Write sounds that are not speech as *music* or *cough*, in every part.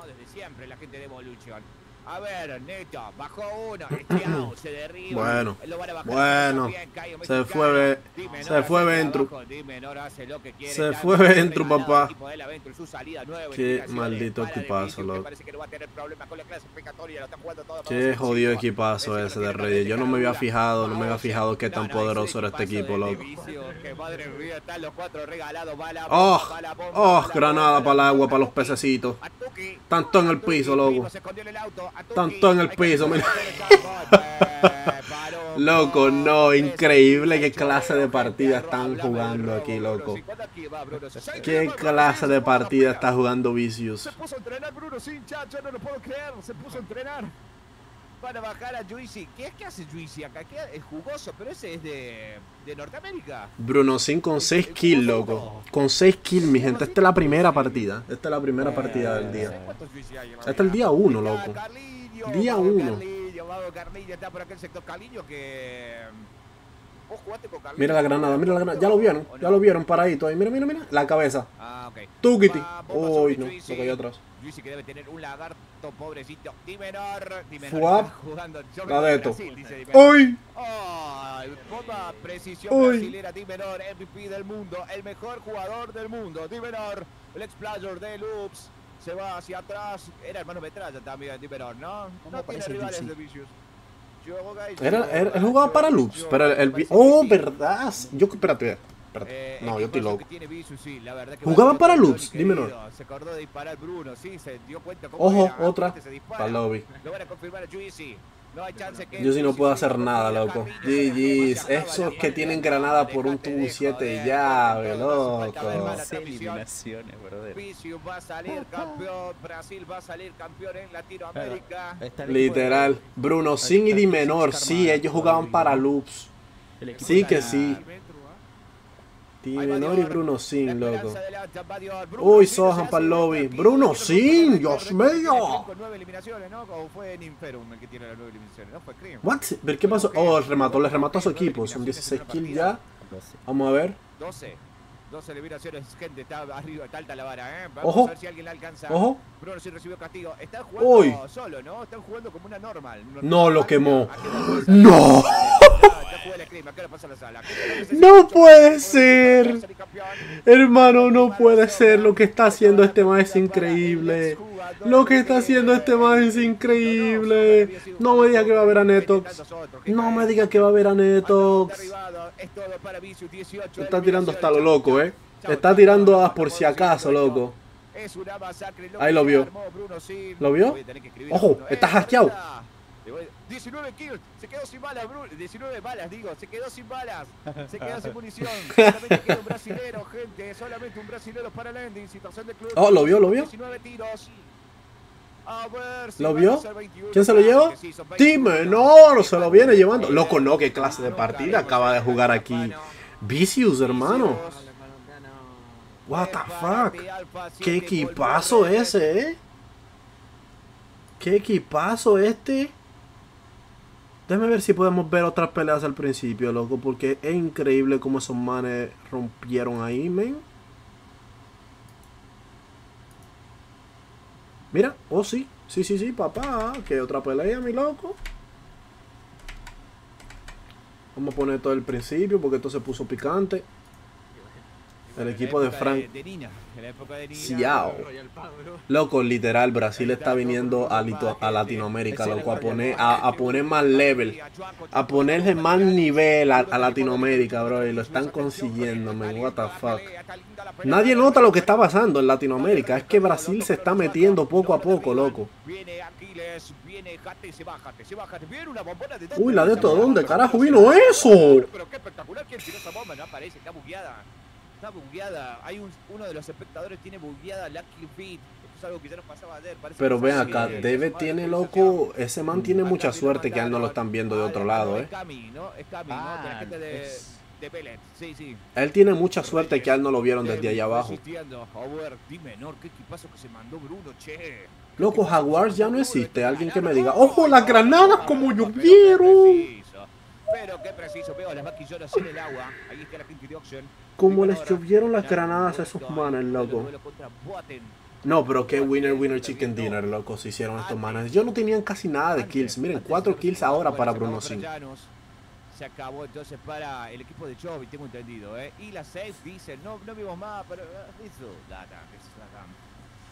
¿no? Desde siempre la gente de Evolution. A ver, Neto, bajó uno, *coughs* Estiao se derriba. Bueno, lo van a bajar bueno, bien, se fue, se fue Ventru. trabajo, Dimenor hace lo que quiere, Se fue Ventru, papá. Ventru, su salida, nueve Qué maldito equipazo, loco. Qué jodido equipazo Ese de Reyes. Yo no me había fijado, no me había fijado qué tan poderoso era este equipo, loco. Oh, oh, granada para el agua, para los pececitos. Tanto en el piso, primo, loco. Tanto en el piso, mira. *laughs* Loco, no, increíble qué clase de partida están jugando aquí, loco. Sí, Qué clase de sí, partida está jugando Vicious. Se puso a entrenar Bruno sin chacho, no lo puedo creer. Se puso a entrenar. Van a bajar a Juicy. ¿Qué es que hace Juicy acá? ¿Qué es jugoso? Pero ese es de, de Norteamérica. Bruno Sin con 6 kills, loco. Con 6 kills, mi gente. Esta es la primera partida. Esta es la primera partida del día. Este es el día uno, Mira, loco. Carliño, Día vamos, uno. Carliño, vamos, Carliño, está por aquel sector Carliño que... Mira la granada, mira la granada. Ya lo vieron, ¿O ya lo vieron paradito ahí. Mira, mira, mira. La cabeza. Ah, ok. Tukiti. Uy, no, lo cayó atrás. Juicy que debe tener un lagarto, pobrecito. Dimenor. Dimenor Fuap. está jugando. Yo La vengo de de esto. ¡Uy! Bomba precisión Uy. brasilera Dimenor, MVP del mundo, el mejor jugador del mundo. Dimenor, el explorer de Loops, se va hacia atrás. Era hermano Metralla también, Dimenor, ¿no? ¿Cómo No tiene rivales de Vicious. Era, era- él jugaba para Loops, pero el, el- Oh, verdad. Yo, espérate, espérate. Eh, No, yo estoy loco. que tiene Vicious, sí, la verdad que ¿Jugaban valió para Loops? cuenta cómo Ojo, otra. Para lobby. Lo van a confirmar a Juicy. No hay chance que. Yo sí no puedo hacer nada, loco. GG's. Esos que tienen granada por un tubo de 7 joder, llave, loco. para la Seis transmisión. eliminaciones, brother. Vicious va a salir campeón, Brasil va a salir campeón en Latinoamérica. De- Literal. Bruno Sin y Dimenor. Sí, ellos jugaban para Loops. Sí de que sí. Dimenor y Bruno Sin, loco. Uy, Sohan hace pa'l lobby. Bruno Sin, Dios el tiene mío. Cream Con nueve eliminaciones, ¿no? ¿O fue Ninferum el tiene. What? ¿Pero qué pasó? Oh, remató, le remató a su equipo. Son 16 kills ya. Vamos a ver. 12. 12 eliminaciones, gente, está arriba, está alta la vara, ¿eh? Vamos Ojo. a ver si alguien la alcanza. Ojo. Bruno sí recibió castigo. Están jugando Uy. solo, ¿no? Están jugando como una normal. No, lo quemó. ¡No! No puede ser. Hermano, no puede ser. Lo que está haciendo este man es increíble. Lo que está haciendo este man es increíble. No me diga que va a haber a Netox. No me diga que va a haber a Netox. Está tirando hasta lo loco, eh. Está tirando a por si acaso, loco. Ahí lo vio. ¿Lo vio? Ojo, está ¡Eh, hackeado. Mira! Le voy- 19 kills, se quedó sin balas, Bruno. 19 balas, digo, se quedó sin balas, se quedó sin *laughs* munición. *laughs* Solamente queda un brasilero, gente, solamente un brasilero para el ending. Situación de club. Oh, ¿lo vio, lo vio? 19 tiros. A ver si ¿Lo vio? ser 21. ¿Quién se lo lleva? que sí, son 21. Dime, no, se lo viene llevando. Loco, no, qué clase de partida acaba de jugar aquí. Vicious, hermano. What the fuck? Qué equipazo ese, eh. Qué equipazo este. Déjame ver si podemos ver otras peleas al principio, loco, porque es increíble cómo esos manes rompieron ahí, men. Mira, oh sí, sí, sí, sí, papá, que otra pelea, mi loco. Vamos a poner todo el principio porque esto se puso picante. El equipo de Frank. Ciao. Loco, literal, Brasil está viniendo a, Lito- a Latinoamérica, loco, a poner, a, a poner más level, a ponerle más nivel a, a Latinoamérica, bro, y lo están consiguiendo, man, what the fuck. Nadie nota lo que está pasando en Latinoamérica, es que Brasil se está metiendo poco a poco, loco. Uy, la de esto, ¿dónde carajo vino eso? Está bugueada. Hay un, uno de los espectadores tiene bugueada la kill feed. Esto es algo que ya nos pasaba ayer. parece Pero que ven acá, eh, Debe su tiene loco, ese man tiene mucha suerte que a él no lo están viendo de otro lado, eh. Es Cami, ¿no? Es Cami, ¿no? De la Ah, gente de, es- de Pellet. Sí, sí. Él tiene mucha suerte que a él no lo vieron desde allá abajo. Resistiendo. A ver, dime, Nor, qué equipazo que se mandó Bruno, che. Loco, Jaguars ya no existe. Alguien que me diga, ¡ojo, las granadas como llovieron! Pero qué preciso, veo las vaquillonas en el agua. Ahí está la gente de Oxen. Como les llovieron las granadas a esos manes, loco. No, pero qué winner, winner, chicken dinner, loco, se hicieron estos manes. Yo no tenían casi nada de kills. Miren, cuatro kills ahora para Bruno Sim. Se acabó entonces para el equipo de Chovy, tengo entendido, ¿eh? Y la safe dice, no, no vimos más, pero uh, eso, data,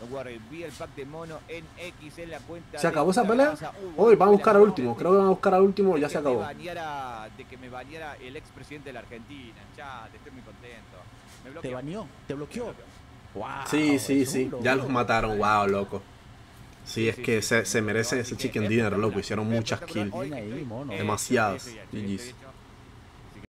no worry, vi el pack de mono en X en la cuenta. ¿Se acabó esa pelea? Hoy van a buscar al último, creo que van a buscar al último y ya se acabó. de que me baneara el expresidente de la Argentina, chat, estoy muy contento. Me ¿Te baneó? ¿Te bloqueó? Wow, sí, sí, sí, ya los mataron, wow, loco. Sí, es que se, se merece ese chicken dinner, loco. Hicieron muchas kills. Demasiadas. GG's.